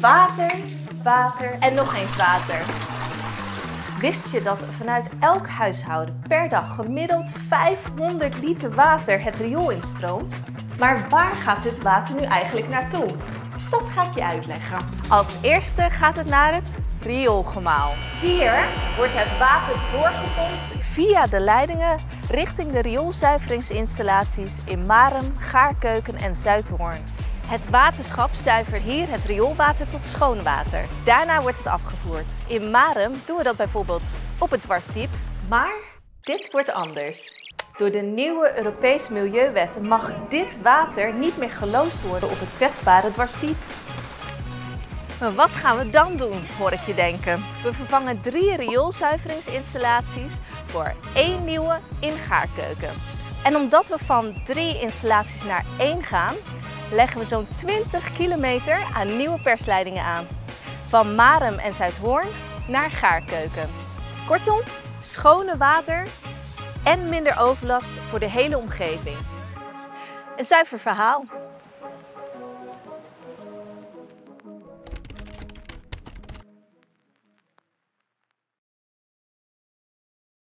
Water, water en nog eens water. Wist je dat vanuit elk huishouden per dag gemiddeld 500 liter water het riool instroomt? Maar waar gaat dit water nu eigenlijk naartoe? Dat ga ik je uitleggen. Als eerste gaat het naar het rioolgemaal. Hier wordt het water doorgepompt via de leidingen richting de rioolzuiveringsinstallaties in Marem, Gaarkeuken en Zuidhoorn. Het waterschap zuivert hier het rioolwater tot schoon water. Daarna wordt het afgevoerd. In Marem doen we dat bijvoorbeeld op het dwarsdiep, maar dit wordt anders. Door de nieuwe Europese milieuwetten mag dit water niet meer geloosd worden op het kwetsbare dwarsdiep. Maar wat gaan we dan doen, hoor ik je denken? We vervangen drie rioolzuiveringsinstallaties voor één nieuwe in Gaarkeuken. En omdat we van drie installaties naar één gaan, leggen we zo'n 20 kilometer aan nieuwe persleidingen aan. Van Marem en Zuidhoorn naar Gaarkeuken. Kortom, schone water en minder overlast voor de hele omgeving. Een zuiver verhaal.